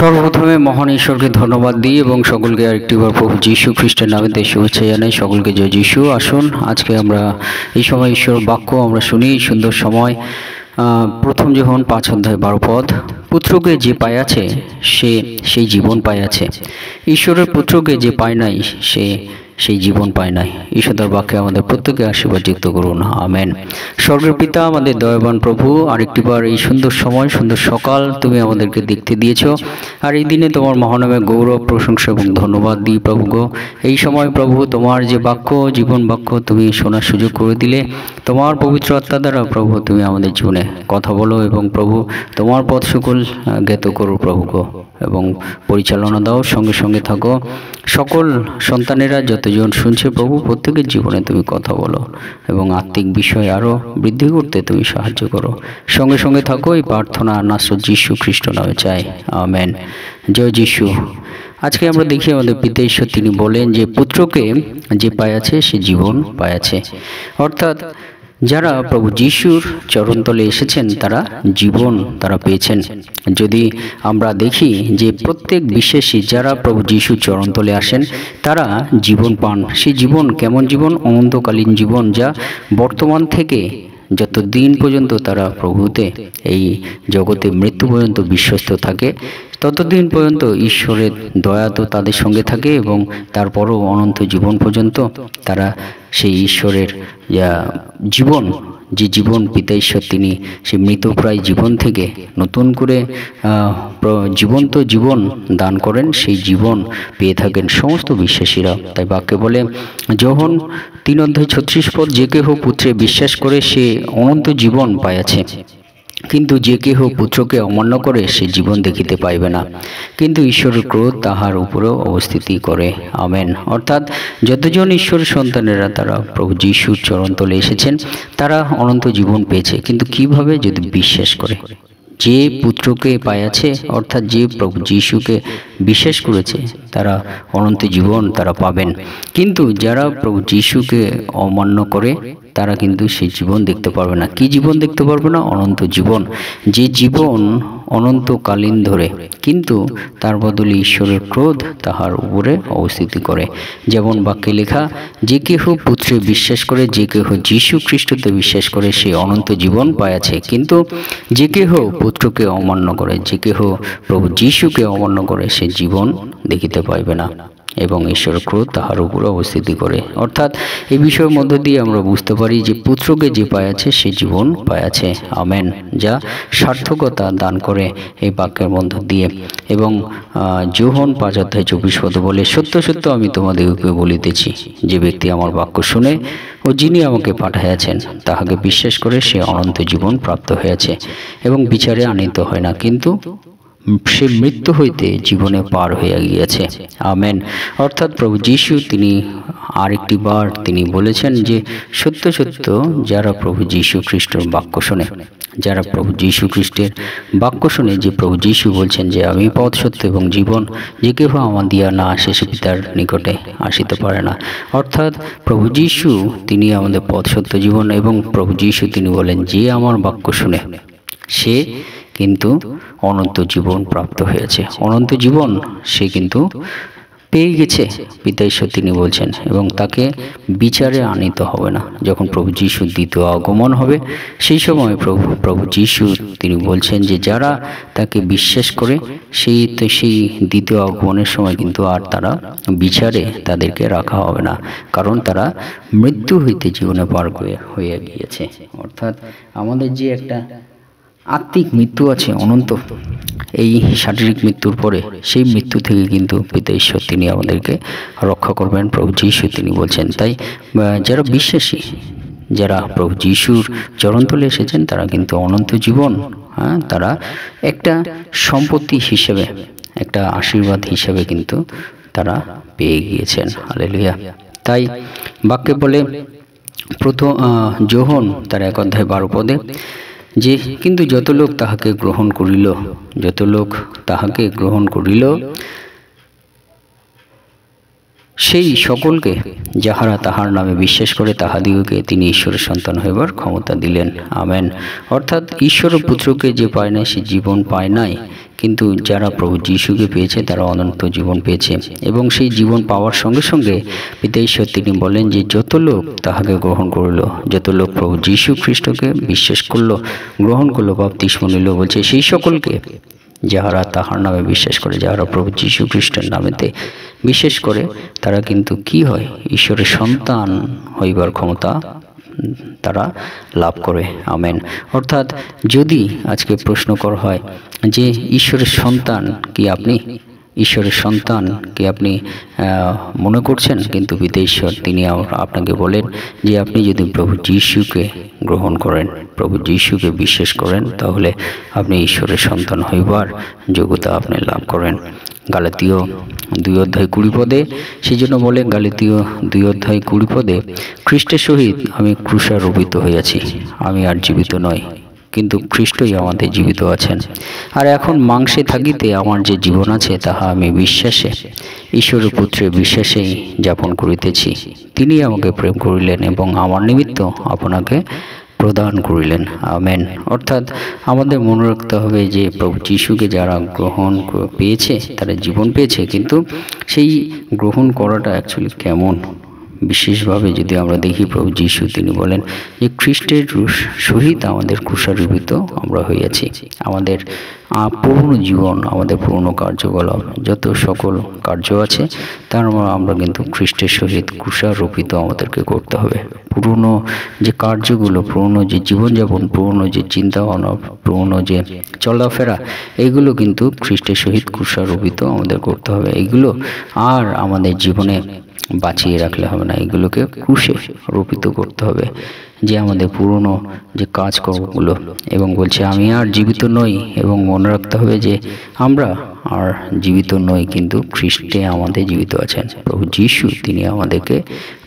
সর্বপ্রথমে মহান ঈশ্বরকে ধন্যবাদ দিই এবং সকলকে আরেকটিবার প্রভু যীশু খ্রিস্টের নামে দেশ শুভেচ্ছা জানাই। সকলকে জয় যীশু। আসুন, আজকে আমরা এই সময় ঈশ্বর বাক্য আমরা শুনি সুন্দর সময়। প্রথম যখন পাঁচ অধ্যায় বারো পদ, পুত্রকে যে পায়াছে সে সেই জীবন পায়াছে ঈশ্বরের পুত্রকে যে পায় নাই, সে সেই জীবন পায় নাই। ঈশ্বর বাক্যে আমাদের প্রত্যেকে আশীর্বাদ যুক্ত করুন। আমেন। স্বর্গের পিতা, আমাদের দয়াবান প্রভু আরেকটিবার এই সুন্দর সময়, সুন্দর সকাল তুমি আমাদেরকে দেখতে দিয়েছ। আর এই দিনে তোমার মহানামে গৌরব, প্রশংসা এবং ধন্যবাদ দিই প্রভু গো। এই সময় প্রভু, তোমার যে বাক্য, জীবন বাক্য তুমি শোনার সুযোগ করে দিলে, তোমার পবিত্র আত্মা দ্বারা প্রভু তুমি আমাদের জীবনে কথা বলো এবং প্রভু তোমার পথ সকল জ্ঞাত করো প্রভু গো। এবং পরিচালনা দাও, সঙ্গে সঙ্গে থাকো। সকল সন্তানেরা যতজন শুনছে, প্রভু, প্রত্যেকের জীবনে তুমি কথা বলো এবং আত্মিক বিষয় আরও বৃদ্ধি করতে তুমি সাহায্য করো। সঙ্গে সঙ্গে থাকো, এই প্রার্থনা নাসর যিশু খ্রিস্ট নামে চাই। আমেন। জয় যীশু। আজকে আমরা দেখি আমাদের পিতা তিনি বলেন যে, পুত্রকে যে পায়াছে সে জীবন পায়াছে অর্থাৎ যারা প্রভু যিশুর চরণতলে এসেছেন, তারা জীবন তারা পেয়েছেন। যদি আমরা দেখি যে প্রত্যেক বিশ্বাসী যারা প্রভু যিশুর চরণতলে আসেন, তারা জীবন পান। সেই জীবন কেমন জীবন? অনন্তকালীন জীবন যা বর্তমান থেকে যত দিন পর্যন্ত তারা প্রভুতে, এই জগতে মৃত্যু পর্যন্ত বিশ্বস্ত থাকে। ততদিন পর্যন্ত ঈশ্বরের দয়া তো তাদের সঙ্গে থাকে এবং তারপরও অনন্ত জীবন পর্যন্ত তারা সেই ঈশ্বরের যা জীবন, যে জীবন পিতা ঈশ্বর, তিনি সেই মৃতপ্রায় জীবন থেকে নতুন করে জীবন্ত জীবন দান করেন, সেই জীবন পেয়ে থাকেন সমস্ত বিশ্বাসীরা। তাই বাক্যে বলে, যখন তিন অধ্যায় ছত্রিশ পদ যে কেহ পুত্রে বিশ্বাস করে সে অনন্ত জীবন পাইয়াছে কিন্তু যে কেহ পুত্রকে অমান্য করে সে জীবন দেখিতে পাইবে না। কিন্তু ঈশ্বরের ক্রোধ তাহার উপরেও অবস্থিতি করে। আমেন। অর্থাৎ যতজন ঈশ্বর সন্তানেরা তারা প্রভু যিশুর চরণতলে এসেছেন, তারা অনন্ত জীবন পেয়েছে। কিন্তু কীভাবে যদি বিশ্বাস করে? যে পুত্রকে পাইয়াছে, অর্থাৎ যে প্রভু যিশুকে বিশ্বাস করেছে, তারা অনন্ত জীবন তারা পাবেন। কিন্তু যারা প্রভু যিশুকে অমান্য করে, তারা কিন্তু সেই জীবন দেখতে পারবে না। কি জীবন দেখতে পারবে না? অনন্ত জীবন। যে জীবন অনন্তকালীন ধরে। কিন্তু তার বদলে ঈশ্বরের ক্রোধ তাহার উপরে অবস্থিতি করে। যেমন বাক্যে লেখা, যে কেহ পুত্রে বিশ্বাস করে, যে কেহ যীশু খ্রিস্টতে বিশ্বাস করে, সে অনন্ত জীবন পাইয়াছে। কিন্তু যে কেহ পুত্রকে অমান্য করে, যে কেহ প্রভু যীশুকে অমান্য করে, সে জীবন দেখিতে পাইবে না। এবং ঈশ্বর ক্রোধ তাহার উপরে অবস্থিতি করে। অর্থাৎ এই বিষয়ের মধ্য দিয়ে আমরা বুঝতে পারি যে পুত্রকে যে পায়াছে সে জীবন পায়াছে আমেন। যা সার্থকতা দান করে এই বাক্যের মধ্য দিয়ে। এবং যোহন পাঁচ অধ্যায় চব্বিশ পদ বলে, সত্য সত্য আমি তোমাদেরকে বলিতেছি, যে ব্যক্তি আমার বাক্য শুনে ও যিনি আমাকে পাঠাইয়াছেন, তাহাকে বিশ্বাস করে সে অনন্ত জীবন প্রাপ্ত হয়েছে এবং বিচারে আনিত হয় না। কিন্তু সে মৃত্যু হইতে জীবনে পার হইয়া গিয়াছে। আমেন। অর্থাৎ প্রভু যীশু তিনি আরেকটি বার তিনি বলেছেন যে, সত্য সত্য যারা প্রভু যীশু খ্রিস্টের বাক্য শোনে, যারা প্রভু যীশু খ্রিস্টের বাক্য শুনে যে প্রভু যীশু বলছেন যে, আমি পথ, সত্য এবং জীবন, যে কেহ আমার দিয়া না আসে সে পিতার নিকটে আসিতে পারে না। অর্থাৎ প্রভু যীশু তিনি আমাদের পথ, সত্য, জীবন এবং প্রভু যীশু তিনি বলেন, যে আমার বাক্য শুনে সে কিন্তু অনন্ত জীবন প্রাপ্ত হয়েছে। অনন্ত জীবন সে কিন্তু পেয়ে গেছে পিতা ঈশ্বর তিনি বলছেন, এবং তাকে বিচারে আনিত হবে না। যখন প্রভু যিশু দ্বিতীয় আগমন হবে, সেই সময় প্রভু প্রভু যিশু তিনি বলছেন যে, যারা তাকে বিশ্বাস করে, সেই তো সেই দ্বিতীয় আগমনের সময় কিন্তু আর তারা বিচারে তাদেরকে রাখা হবে না, কারণ তারা মৃত্যু হইতে জীবনে পার হয়ে গিয়েছে। অর্থাৎ আমাদের যে একটা আত্মিক মৃত্যু আছে, অনন্ত। এই শারীরিক মৃত্যুর পরে সেই মৃত্যু থেকে কিন্তু পিতা ঈশ্বর, তিনি আমাদেরকে রক্ষা করবেন, প্রভু যীশু তিনি বলছেন। তাই যারা বিশ্বাসী, যারা প্রভু যিশুর চরণতলে এসেছেন, তারা কিন্তু অনন্ত জীবন হ্যাঁ তারা একটা সম্পত্তি হিসেবে, একটা আশীর্বাদ হিসেবে কিন্তু তারা পেয়ে গিয়েছেন। হালেলুয়া। তাই বাক্যে বলে, প্রথম যোহন তার এক অধ্যায় বারো পদে যে কিন্তু যত লোক তাহাকে গ্রহণ করিল যত লোক তাহাকে গ্রহণ করিল সেই সকলকে যাহারা তাহার নামে বিশ্বাস করে, তাহাদিগকে তিনি ঈশ্বরের সন্তান হইবার ক্ষমতা দিলেন। আমেন। অর্থাৎ ঈশ্বর পুত্রকে যে পায় নাই, সে জীবন পায় নাই। কিন্তু যারা প্রভু যিশুকে পেয়েছে, তারা অনন্ত জীবন পেয়েছে। এবং সেই জীবন পাওয়ার সঙ্গে সঙ্গে পিতা ঈশ্বর তিনি বলেন যে, যত লোক তাহাকে গ্রহণ করল, যত লোক প্রভু যিশু খ্রিস্টকে বিশ্বাস করল, গ্রহণ করল, বাপতিস্ম নিল, বলছে, সেই সকলকে যাহারা তাহার নামে বিশ্বাস করে, যাহারা প্রভু যীশু খ্রিস্টের নামেতে বিশ্বাস করে, তারা কিন্তু কি হয়? ঈশ্বরের সন্তান হইবার ক্ষমতা তারা লাভ করে। আমেন। অর্থাৎ যদি আজকে প্রশ্ন করা হয় যে, ঈশ্বরের সন্তান কি আপনি? ঈশ্বরের সন্তান কি আপনি মনে করছেন? কিন্তু বিদেশ্বর তিনি আপনাকে বলেন যে আপনি যদি প্রভু যিশুকে গ্রহণ করেন, প্রভু যিশুকে বিশ্বাস করেন, তাহলে আপনি ঈশ্বরের সন্তান হইবার যোগ্যতা আপনি লাভ করেন। গালাতীয় দুই অধ্যায় কুড়ি পদে সেই জন্য বলে, গালিতীয় দুই অধ্যায় কুড়ি পদে, খ্রিস্টের সহিত আমি ক্রুষারোপিত হইয়াছি। আমি আর জীবিত নয় কিন্তু খ্রিস্টই আমাদের জীবিত আছেন। আর এখন মাংসে থাকিতে আমার যে জীবন আছে, তাহা আমি বিশ্বাসে ঈশ্বরের পুত্রে বিশ্বাসেই যাপন করিতেছি। তিনি আমাকে প্রেম করিলেন এবং আমার নিমিত্ত আপনাকে প্রদান করিলেন। আমেন। অর্থাৎ আমাদের মনে রাখতে হবে যে, প্রভু যিশুকে যারা গ্রহণ পেয়েছে, তারা জীবন পেয়েছে, কিন্তু সেই গ্রহণ করাটা অ্যাকচুয়ালি কেমন? বিশেষভাবে যদি আমরা দেখি, প্রভু যিশু তিনি বলেন যে, খ্রিস্টের সহিত আমাদের কুষারূপিত আমরা হইয়াছি। আমাদের পুরনো জীবন, আমাদের পুরনো কার্যকলাপ, যত সকল কার্য আছে, তার আমরা কিন্তু খ্রিস্টের সহিত কুষারোপিত আমাদেরকে করতে হবে। পুরনো যে কার্যগুলো, পুরনো যে জীবনযাপন, পুরনো যে চিন্তা ভাবনা পুরনো যে চলাফেরা এইগুলো কিন্তু খ্রিস্টের সহিত কুষারোপিত আমাদের করতে হবে। এইগুলো আর আমাদের জীবনে বাঁচিয়ে রাখলে হবে না। এগুলোকে ক্রুশে রোপিত করতে হবে। যে আমাদের পুরনো যে কাজকর্মগুলো এবং বলছে আমি আর জীবিত নই এবং মনে রাখতে হবে যে আমরা আর জীবিত নই কিন্তু খ্রিস্টে আমাদের জীবিত আছেন। প্রভু যিশু তিনি আমাদেরকে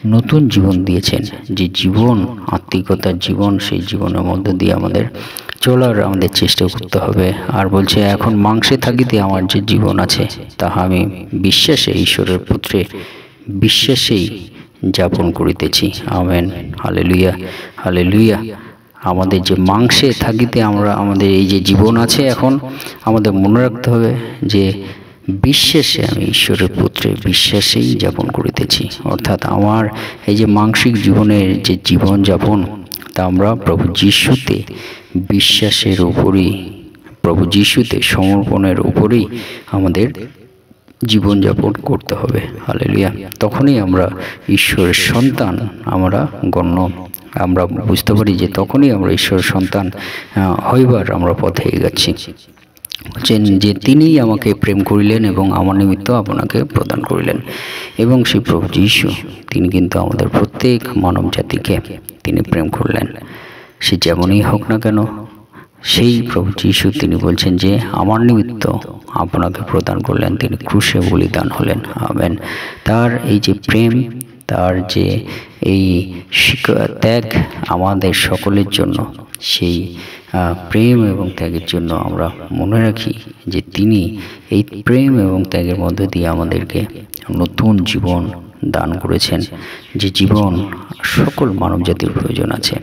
নতুন জীবন দিয়েছেন। যে জীবন আত্মিকতার জীবন সেই জীবনের মধ্য দিয়ে আমাদের চলার আমাদের চেষ্টা করতে হবে। আর বলছে এখন মাংসে থাকিতে আমার যে জীবন আছে তাহা আমি বিশ্বাসে ঈশ্বরের পুত্রে বিশ্বাসেই যাপন করিতেছি। আমেন। হালে লুইয়া হালে লুইয়া আমাদের যে মাংসে থাকিতে আমরা, আমাদের এই যে জীবন আছে এখন, আমাদের মনে রাখতে হবে যে বিশ্বাসে আমি ঈশ্বরের পুত্রে বিশ্বাসেই যাপন করিতেছি। অর্থাৎ আমার এই যে মাংসিক জীবনের যে জীবন যাপন তা আমরা প্রভু যিশুতে বিশ্বাসের উপরই, প্রভু যিশুতে সমর্পণের উপরেই আমাদের জীবনযাপন করতে হবে। হালেলুয়া। তখনই আমরা ঈশ্বরের সন্তান আমরা গণ্য। আমরা বুঝতে পারি যে তখনই আমরা ঈশ্বরের সন্তান হইবার আমরা পথে এগাচ্ছি। বলছেন যে তিনিই আমাকে প্রেম করিলেন এবং আমার নিমিত্ত আপনাকে প্রদান করিলেন। এবং সেই প্রভু যীশু, তিনি কিন্তু আমাদের প্রত্যেক মানব জাতিকে তিনি প্রেম করলেন। সে যেমনই হোক না কেন সেই প্রভু যিশু, তিনি বলছেন যে, আমার নিমিত্ত আপনাকে প্রদান করলেন, তিনি ক্রুশে বলিদান হলেন। আমেন। তার এই যে প্রেম, তার যে এই ত্যাগ আমাদের সকলের জন্য, সেই প্রেম এবং ত্যাগের জন্য আমরা মনে রাখি যে, তিনি এই প্রেম এবং ত্যাগের মধ্য দিয়ে আমাদেরকে নতুন জীবন দান করেছেন, যে জীবন সকল মানব জাতির প্রয়োজন আছে।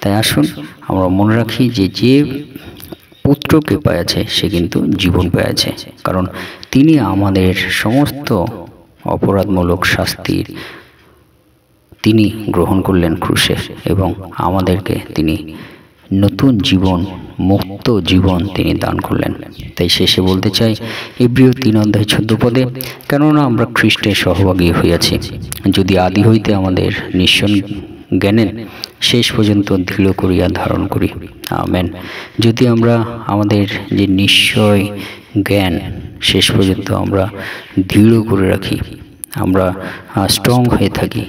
তাই আসুন, আমরা মনে রাখি যে যে পুত্রকে পেয়েছে সে কিন্তু জীবন পেয়েছে কারণ তিনি আমাদের সমস্ত অপরাধমূলক শাস্তির তিনি গ্রহণ করলেন ক্রুশে এবং আমাদেরকে তিনি নতুন জীবন, মুক্ত জীবন তিনি দান করলেন। তাই শেষে বলতে চাই এব্রিয় তিন অধ্যায় চোদ্দ পদে, কেননা আমরা খ্রিস্টের সহভাগী হইয়াছি। যদি আদি হইতে আমাদের নিঃসন জ্ঞানের শেষ পর্যন্ত দৃঢ় করিয়া ধারণ করি। আমেন। যদি আমরা আমাদের যে নিশ্চয় জ্ঞান শেষ পর্যন্ত আমরা দৃঢ় করে রাখি, আমরা স্ট্রং হয়ে থাকি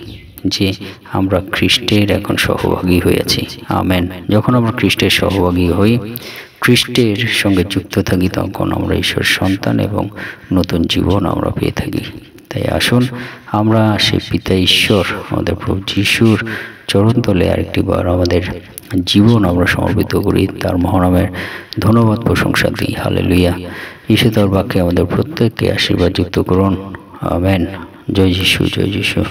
যে আমরা খ্রিস্টের এখন সহভাগী হয়েছি। আমেন। যখন আমরা খ্রিস্টের সহভাগী হই, খ্রিস্টের সঙ্গে যুক্ত থাকি, তখন আমরা ঈশ্বর সন্তান এবং নতুন জীবন আমরা পেয়ে থাকি। তাই আসুন, আমরা সেই পিতা ঈশ্বর, আমাদের প্রভু যিশুর চরণতলে আরেকটি বার আমাদের জীবন আমরা সমর্পিত করি। তার মহানামের ধন্যবাদ প্রশংসা দিই। হালে লুইয়া ঈশ্বর তার বাক্যে আমাদের প্রত্যেককে আশীর্বাদ যুক্ত করুন। আমেন। জয় যিশু জয় যিশু।